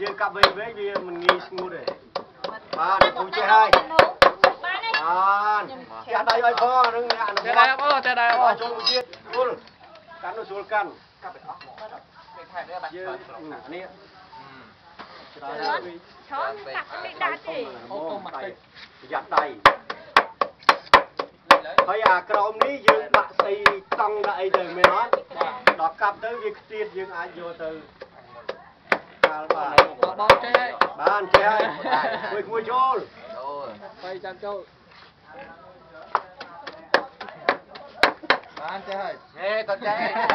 យើងកាប់វែងវែងវាមិនងាយស្ងួតទេបានគូចេះហើយបានទេបានចេះដៃឲ្យផងនឹងអ្នកអនុវចេះត្តដែរអូចេះដែរអូអស់ចូលមួយទៀតគល់កាន់នោះស្រួលកាន់កាប់ឲ្យអស់មកយើងនេះច្រើនពេកឆោតាក់នេះដាក់ទេអូមកដៃប្រយ័ត្នដៃហើយអាក្រោមនេះយើងដាក់ស្អីតង់ដាក់អីទៅមែនអត់ដល់កាប់ទៅវាខ្ទៀតយើងអាចយកទៅកាលបានដល់ បងចេះហើយបានចេះហើយមួយមួយចូលបាយចាំចូលបានចេះហើយហេតចេះ